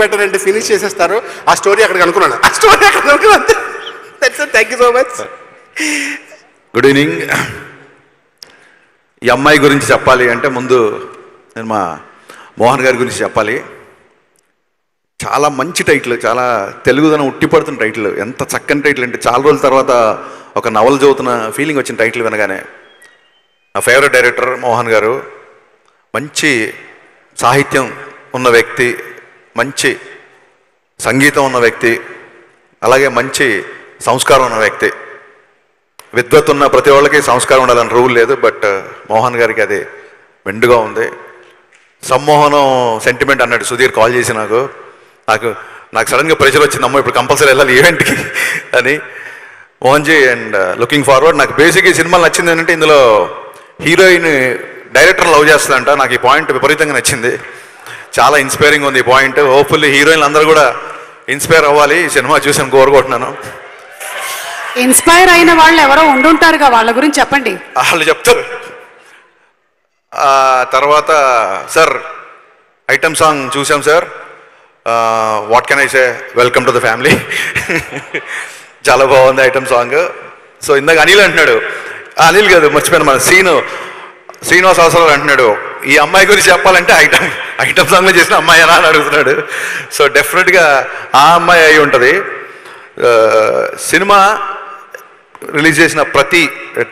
Better అంటే finish చేసేస్తారు. ఆ స్టోరీ అక్కడికి అనుకున్నాను. ఆ స్టోరీ అక్కడ అనుకున్నాను. Thank you so much good evening ఈ అమ్మాయి గురించి చెప్పాలి అంటే ముందు నేను మా మోహన్ గారి గురించి చెప్పాలి. చాలా మంచి టైటిల్ చాలా తెలుగుదనం ఉట్టిపడుతున్న టైటిల్ ఎంత చక్కని టైటిల్ అంటే చాలా రోజుల తర్వాత ఒక నవల చదువుతున్న ఫీలింగ్ వచ్చిన టైటిల్ వినగానే నా ఫేవరెట్ డైరెక్టర్ మోహన్ గారు మంచి సాహిత్యం ఉన్న వ్యక్తి మంచి సంగీతం ఉన్న వ్యక్తి అలాగే మంచి సంస్కారం ఉన్న వ్యక్తి. విద్వత్ ఉన్న ప్రతి వాళ్ళకి సంస్కారం ఉండాలని రూల్ లేదు బట్ మోహన్ గారికి అది మెండుగా ఉంది. సమ్మోహనం సెంటిమెంట్ అన్నాడు సుధీర్ కాల్ చేసి నాకు. నాకు నాకు సడన్గా ప్రెషర్ వచ్చింది అమ్మ ఇప్పుడు కంపల్సరీ వెళ్ళాలి ఈవెంట్కి అని. Mohan ji and uh, looking forward నాకు బేసిక్ ఈ సినిమా నచ్చింది ఏంటంటే ఇందులో హీరోయిన్ డైరెక్టర్ లవ్ చేస్తుందంట. నాకు ఈ పాయింట్ విపరీతంగా నచ్చింది. చాలా ఇన్స్పైరింగ్ ఉంది ఈ పాయింట్ హోప్ఫుల్లీ హీరోయిన్లు అందరూ కూడా ఇన్స్పైర్ అవ్వాలి. ఈ సినిమా చూసి కోరుకుంటున్నాను ఇన్స్పైర్ అయిన వాళ్ళు ఎవరో ఉండుంటారుగా వాళ్ళ గురించి చెప్పండి. వాళ్ళు చెప్తారు. తర్వాత సార్ ఐటమ్ సాంగ్ చూసాం sir what can I say welcome to the family చాలా బాగుంది ఐటమ్ సాంగ్ సో ఇందాక అనిల్ అంటున్నాడు. అనిల్ కాదు మర్చిపోయాను మన సీను. శ్రీనివాస్ అవసరం అంటున్నాడు. ఈ అమ్మాయి గురించి చెప్పాలంటే ఐటమ్ ఐటమ్ సాంగ్లో చేసిన అమ్మాయి ఎలా అని అడుగుతున్నాడు. సో డెఫినెట్గా ఆ అమ్మాయి అయి ఉంటుంది. సినిమా రిలీజ్ చేసిన ప్రతి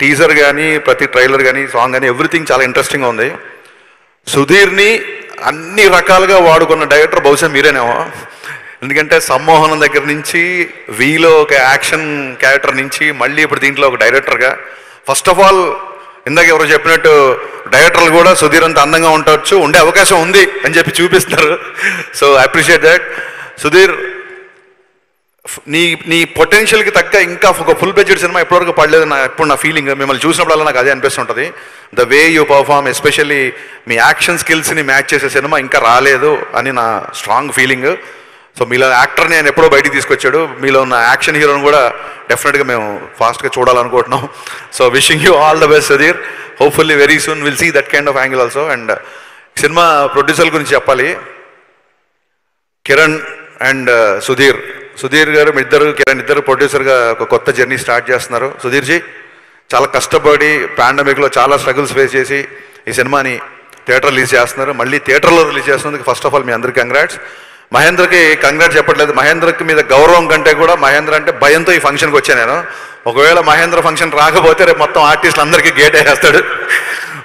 టీజర్ కానీ ప్రతి ట్రైలర్ కానీ సాంగ్ కానీ ఎవ్రీథింగ్ చాలా ఇంట్రెస్టింగ్గా ఉంది. సుధీర్ని అన్ని రకాలుగా వాడుకున్న డైరెక్టర్ బహుశా మీరేనేమో. ఎందుకంటే సమ్మోహనం దగ్గర నుంచి వీలో ఒక యాక్షన్ క్యారెక్టర్ నుంచి మళ్ళీ ఇప్పుడు దీంట్లో ఒక డైరెక్టర్గా. ఫస్ట్ ఆఫ్ ఆల్ ఇందాక ఎవరో చెప్పినట్టు డైరెక్టర్లు కూడా సుధీర్ అంత అందంగా ఉండవచ్చు ఉండే అవకాశం ఉంది అని చెప్పి చూపిస్తారు సో అప్రిషియేట్ దట్ సుధీర్ నీ నీ పొటెన్షియల్కి తగ్గ ఇంకా ఒక ఫుల్ బెడ్జెడ్ సినిమా ఎప్పటివరకు పడలేదు నా ఎప్పుడు నా ఫీలింగ్ మిమ్మల్ని చూసినప్పుడల్లా నాకు అదే అనిపిస్తుంటుంది the way you perform especially me action స్కిల్స్ని మ్యాచ్ చేసే సినిమా ఇంకా రాలేదు అని నా స్ట్రాంగ్ ఫీలింగ్ సో మీలో యాక్టర్ని నేను ఎప్పుడో బయటికి తీసుకొచ్చాడు. మీలో ఉన్న యాక్షన్ హీరోని కూడా డెఫినెట్గా మేము ఫాస్ట్గా చూడాలనుకుంటున్నాం. So wishing you all the best Sudheer. Hopefully very soon will see that kind of angle also and cinema producer గురించి చెప్పాలి. Kiran and uh, Sudheer. సుధీర్ గారు మీ ఇద్దరు కిరణ్ ఇద్దరు ప్రొడ్యూసర్గా ఒక కొత్త జర్నీ స్టార్ట్ చేస్తున్నారు. సుధీర్ జీ చాలా కష్టపడి పాండమిక్లో చాలా స్ట్రగుల్స్ ఫేస్ చేసి ఈ సినిమాని థియేటర్ రిలీజ్ చేస్తున్నారు. మళ్ళీ థియేటర్లో రిలీజ్ చేస్తున్నందుకు ఫస్ట్ ఆఫ్ ఆల్ మీ అందరికీ కంగ్రాట్స్ మహేంద్రకి కంగ్రాట్స్ చెప్పట్లేదు. మహేంద్రకి మీద గౌరవం కంటే కూడా మహేంద్ర అంటే భయంతో ఈ ఫంక్షన్కి వచ్చాను నేను. ఒకవేళ మహేంద్ర ఫంక్షన్ రాకపోతే రేపు మొత్తం ఆర్టిస్టులు అందరికీ గేట్ వేస్తాడు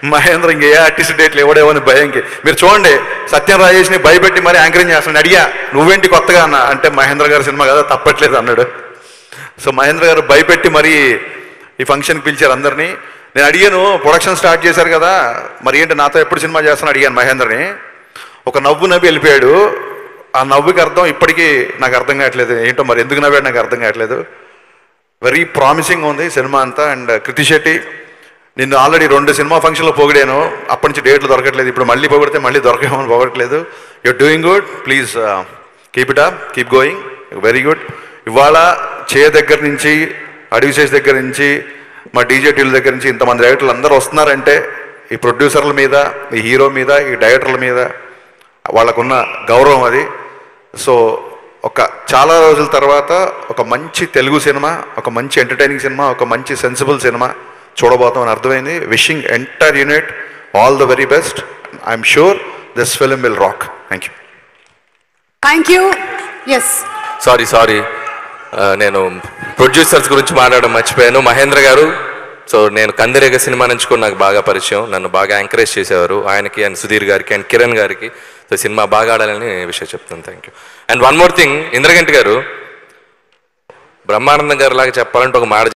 మహేంద్ర ఇంక ఏ ఆర్టిస్ట్ డేట్లు ఎవడేవో అని భయంకి మీరు చూడండి సత్యం రాజేష్ని భయపెట్టి మరి యాంకరింగ్ చేస్తున్నాడు. అడిగా నువ్వేంటి కొత్తగా అన్న? అంటే మహేంద్ర గారి సినిమా కదా తప్పట్లేదు అన్నాడు. సో మహేంద్ర గారు భయపెట్టి మరి ఈ ఫంక్షన్కి పిలిచారు అందరినీ. నేను అడిగాను ప్రొడక్షన్ స్టార్ట్ చేశారు కదా మరి ఏంటి నాతో ఎప్పుడు సినిమా చేస్తాను అడిగాను మహేంద్రని. ఒక నవ్వు నవ్వి వెళ్ళిపోయాడు. ఆ నవ్వుకి అర్థం ఇప్పటికీ నాకు అర్థం కావట్లేదు. ఏంటో మరి ఎందుకు నవ్వాడు నాకు అర్థం కావట్లేదు. వెరీ ప్రామిసింగ్ ఉంది సినిమా అంతా. అండ్ uh, కృతి శెట్టి నిన్ను ఆల్రెడీ రెండు సినిమా ఫంక్షన్లో పొగిడాను. అప్పటి నుంచి డేట్లు దొరకట్లేదు. ఇప్పుడు మళ్ళీ పొగిడితే మళ్ళీ దొరకేమని పొగట్లేదు you're doing good please keep it up keep going very good ఇవాళ చే దగ్గర నుంచి అడివిశేష్ దగ్గర నుంచి మా డీజే టీల దగ్గర నుంచి ఇంతమంది డైరెక్టర్లు అందరూ వస్తున్నారంటే ఈ ప్రొడ్యూసర్ల మీద ఈ హీరో మీద ఈ డైరెక్టర్ల మీద వాళ్ళకున్న గౌరవం అది. సో ఒక చాలా రోజుల తర్వాత ఒక మంచి తెలుగు సినిమా ఒక మంచి ఎంటర్టైనింగ్ సినిమా ఒక మంచి సెన్సిబుల్ సినిమా చూడబోతాం అని అర్థమైంది wishing entire unit all the very best I'm sure this film will rock thank you thank you yes sorry sorry నేను ప్రొడ్యూసర్స్ గురించి మాట్లాడడం మర్చిపోయాను. మహేంద్ర గారు సో నేను కందిరేగ సినిమా నుంచి కూడా నాకు బాగా పరిచయం. నన్ను బాగా ఎంకరేజ్ చేసేవారు. ఆయనకి అండ్ సుధీర్ గారికి అండ్ కిరణ్ గారికి. సో సినిమా బాగా ఆడాలని విషయం చెప్తాను thank you and one more thing Indraganti గారు బ్రహ్మానందం గారు లాగా చెప్పాలంటే ఒక మాట